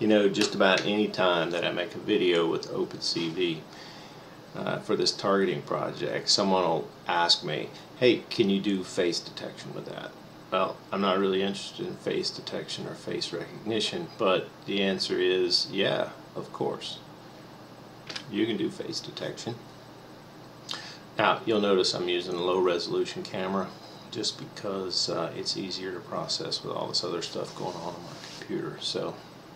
you know, just about any time that I make a video with OpenCV uh, for this targeting project, someone will ask me, hey, can you do face detection with that? Well, I'm not really interested in face detection or face recognition, but the answer is yeah, of course. You can do face detection. Now, you'll notice I'm using a low resolution camera just because uh, it's easier to process with all this other stuff going on on my computer. So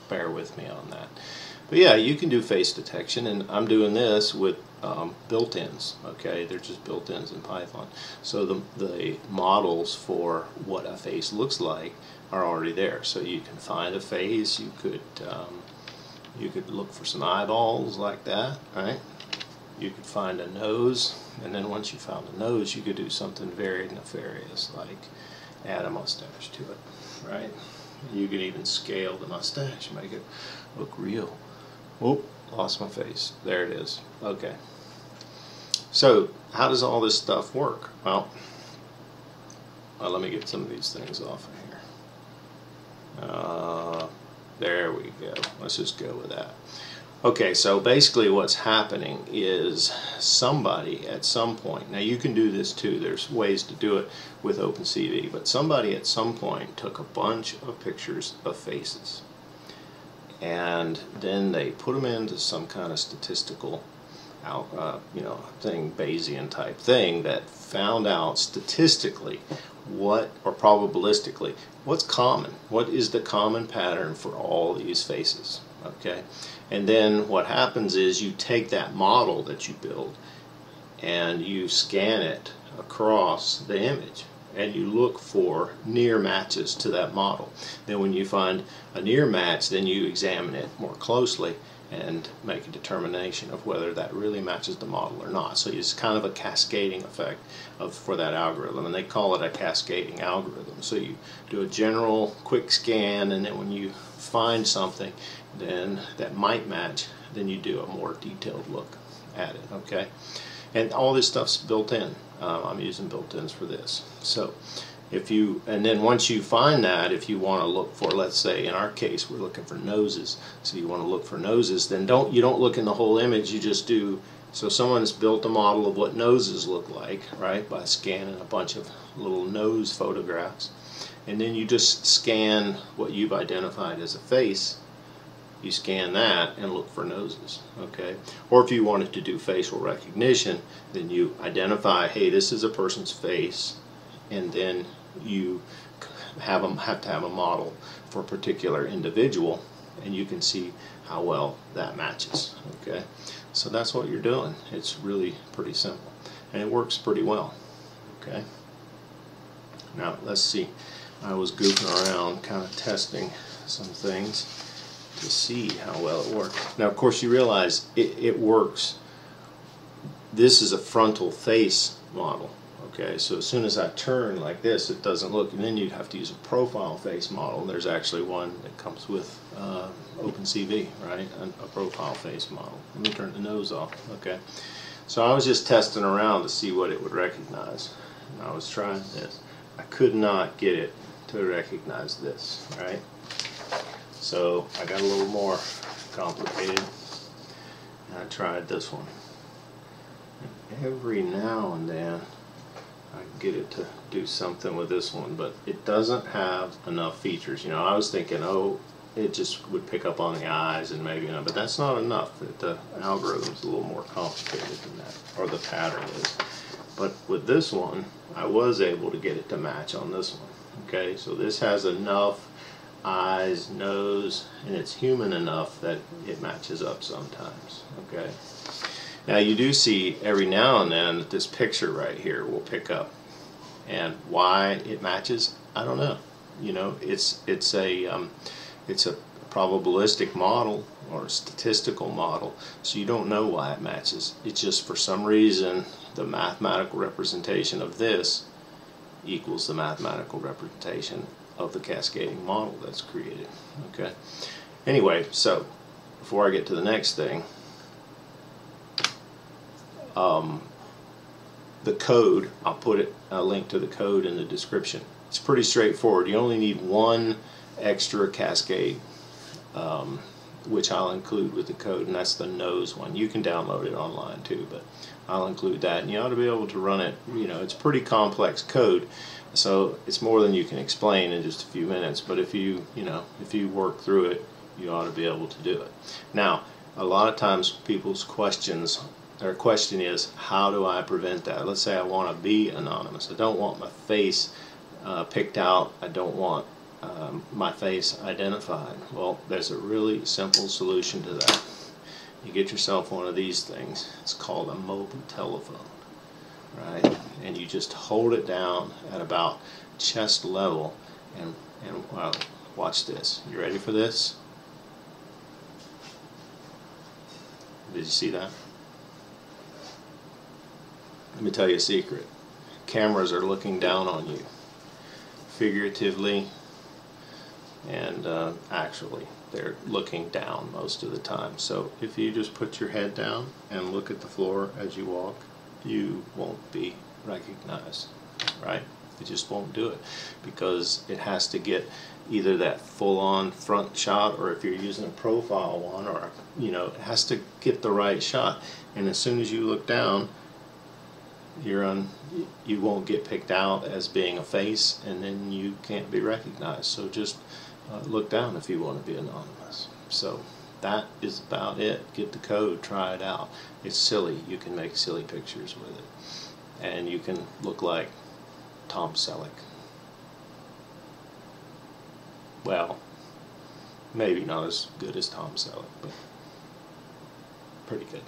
bear with me on that. But yeah, you can do face detection, and I'm doing this with um, built-ins. Okay, they're just built-ins in Python. So the the models for what a face looks like are already there. So you can find a face. You could um, you could look for some eyeballs like that, right? You could find a nose, and then once you found a nose, you could do something very nefarious, like add a mustache to it, right? You could even scale the mustache, make it look real. Whoop, lost my face. There it is. Okay. So, how does all this stuff work? Well, well let me get some of these things off of here. Uh, there we go. Let's just go with that. Okay, so basically what's happening is somebody at some point, now you can do this too, there's ways to do it with OpenCV, but somebody at some point took a bunch of pictures of faces and then they put them into some kind of statistical uh, you know, thing, Bayesian type thing that found out statistically what, or probabilistically, what's common. What is the common pattern for all these faces? Okay, and then what happens is you take that model that you build and you scan it across the image and you look for near matches to that model. Then when you find a near match, then you examine it more closely and make a determination of whether that really matches the model or not. So it's kind of a cascading effect of, for that algorithm, and they call it a cascading algorithm. So you do a general quick scan, and then when you find something then that might match, then you do a more detailed look at it. Okay, and all this stuff's built in. Um, I'm using built-ins for this. So if you and then once you find that if you want to look for let's say in our case we're looking for noses. So you want to look for noses then don't you don't look in the whole image you just do so someone has built a model of what noses look like right by scanning a bunch of little nose photographs. And then you just scan what you've identified as a face. You scan that and look for noses okay? Or if you wanted to do facial recognition then you identify hey this is a person's face and then you have them have to have a model for a particular individual and you can see how well that matches okay? So that's what you're doing. It's really pretty simple and it works pretty well okay? Now let's see. I was goofing around kind of testing some things to see how well it works now of course you realize it, it works. This is a frontal face model Okay, so as soon as I turn like this, it doesn't look, and then you'd have to use a profile face model. There's actually one that comes with uh, OpenCV, right? A, a profile face model. Let me turn the nose off. Okay, so I was just testing around to see what it would recognize. And I was trying this. I could not get it to recognize this, right? So I got a little more complicated. I tried this one. Every now and then I can get it to do something with this one, but it doesn't have enough features. You know, I was thinking, oh, it just would pick up on the eyes and maybe, you know, but that's not enough. The algorithm's is a little more complicated than that, or the pattern is. But with this one, I was able to get it to match on this one. Okay, so this has enough eyes, nose, and it's human enough that it matches up sometimes. Okay. Now you do see every now and then that this picture right here will pick up. And why it matches, I don't know. You know, it's it's a um, it's a probabilistic model or statistical model, so you don't know why it matches. It's just for some reason the mathematical representation of this equals the mathematical representation of the cascading model that's created. Okay. Anyway, so before I get to the next thing, um, the code, I'll put it, a link to the code in the description. It's pretty straightforward. You only need one extra cascade um, which I'll include with the code, and that's the nose one. You can download it online too, but I'll include that, and you ought to be able to run it. You know, it's pretty complex code, so it's more than you can explain in just a few minutes. But if you, you know, if you work through it, you ought to be able to do it. Now, a lot of times people's questions their question is how do I prevent that? Let's say I want to be anonymous. I don't want my face uh, picked out. I don't want um, my face identified. Well there's a really simple solution to that. You get yourself one of these things. It's called a mobile telephone right? And you just hold it down at about chest level and and well, watch this. You ready for this? Did you see that? Let me tell you a secret. Cameras are looking down on you, figuratively and uh, actually. They're looking down most of the time. So if you just put your head down and look at the floor as you walk, you won't be recognized, right? It just won't do it because it has to get either that full-on front shot or if you're using a profile one or you know it has to get the right shot and as soon as you look down you're on you won't get picked out as being a face and then you can't be recognized. So just uh, look down if you want to be anonymous. So that is about it. Get the code try it out. It's silly. You can make silly pictures with it. And you can look like Tom Selleck. Well, maybe not as good as Tom Selleck, but pretty good.